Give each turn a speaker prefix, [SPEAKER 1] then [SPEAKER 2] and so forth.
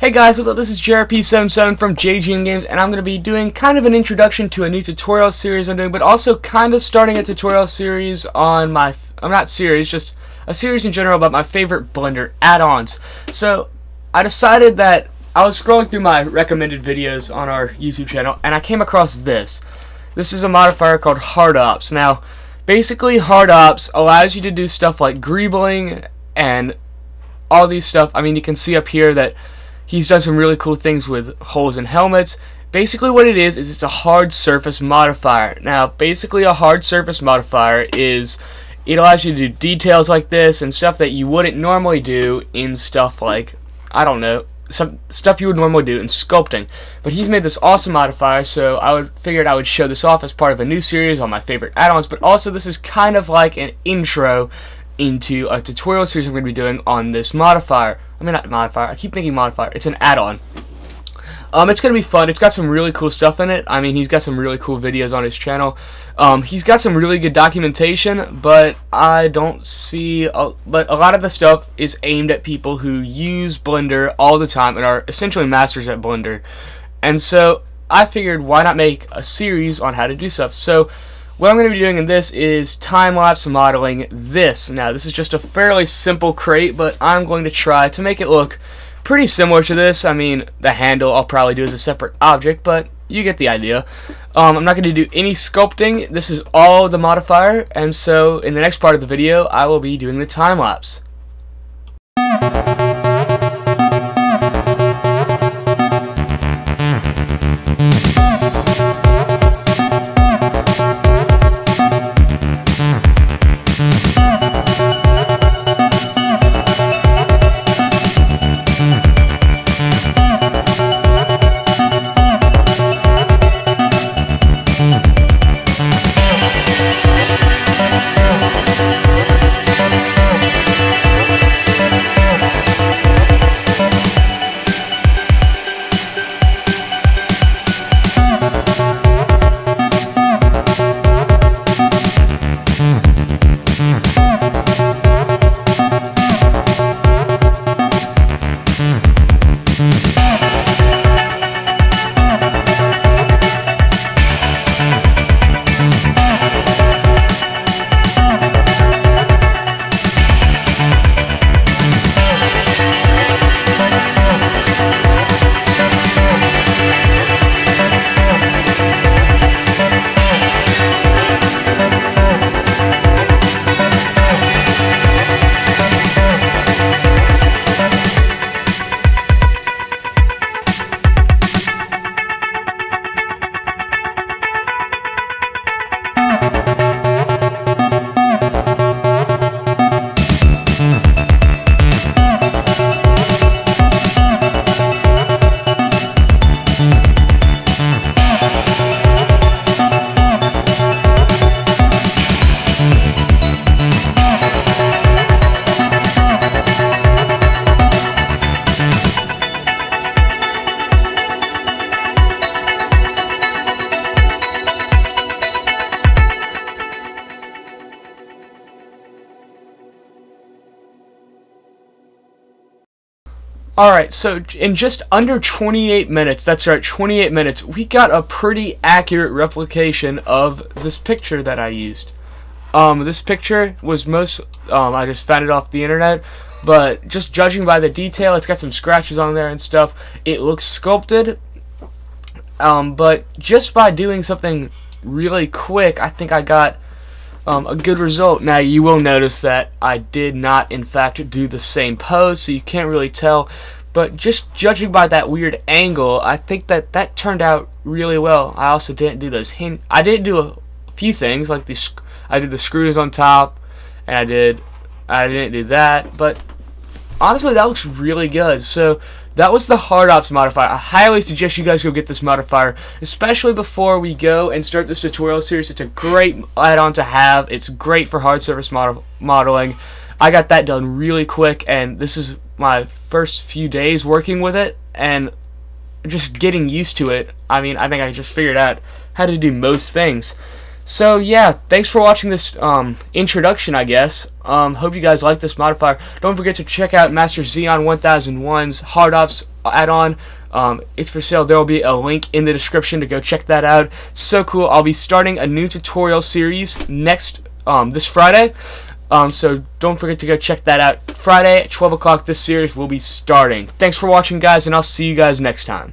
[SPEAKER 1] Hey guys, what's up? This is JRP77 from JGN Games, and I'm going to be doing kind of an introduction to a new tutorial series I'm doing, but also kind of starting a tutorial series on my, I'm uh, not series, just a series in general about my favorite Blender add-ons. So, I decided that I was scrolling through my recommended videos on our YouTube channel, and I came across this. This is a modifier called Hard Ops. Now, basically, Hard Ops allows you to do stuff like greebling and all these stuff. I mean, you can see up here that He's done some really cool things with holes in helmets. Basically what it is, is it's a hard surface modifier. Now, basically a hard surface modifier is, it allows you to do details like this and stuff that you wouldn't normally do in stuff like, I don't know, some stuff you would normally do in sculpting. But he's made this awesome modifier, so I would figured I would show this off as part of a new series on my favorite add-ons, but also this is kind of like an intro into a tutorial series I'm going to be doing on this modifier. I mean, not modifier. I keep thinking modifier. It's an add-on. Um, it's going to be fun. It's got some really cool stuff in it. I mean, he's got some really cool videos on his channel. Um, he's got some really good documentation, but I don't see... A, but a lot of the stuff is aimed at people who use Blender all the time and are essentially masters at Blender. And so I figured, why not make a series on how to do stuff? So what I'm going to be doing in this is time-lapse modeling this. Now, this is just a fairly simple crate, but I'm going to try to make it look pretty similar to this. I mean, the handle I'll probably do as a separate object, but you get the idea. Um, I'm not going to do any sculpting. This is all the modifier, and so in the next part of the video, I will be doing the time-lapse. Alright, so in just under 28 minutes, that's right, 28 minutes, we got a pretty accurate replication of this picture that I used. Um, this picture was most, um, I just found it off the internet, but just judging by the detail, it's got some scratches on there and stuff, it looks sculpted, um, but just by doing something really quick, I think I got um, a good result. Now you will notice that I did not in fact do the same pose so you can't really tell but just judging by that weird angle I think that that turned out really well. I also didn't do those I didn't do a few things like this I did the screws on top and I did I didn't do that but honestly that looks really good so that was the hard ops modifier. I highly suggest you guys go get this modifier, especially before we go and start this tutorial series. It's a great add-on to have. It's great for hard surface model modeling. I got that done really quick, and this is my first few days working with it, and just getting used to it. I mean, I think I just figured out how to do most things. So yeah, thanks for watching this um, introduction, I guess. Um, hope you guys like this modifier. Don't forget to check out Master Xeon 1001's Hard Ops add-on. Um, it's for sale. There will be a link in the description to go check that out. So cool. I'll be starting a new tutorial series next um, this Friday. Um, so don't forget to go check that out. Friday at 12 o'clock, this series will be starting. Thanks for watching, guys, and I'll see you guys next time.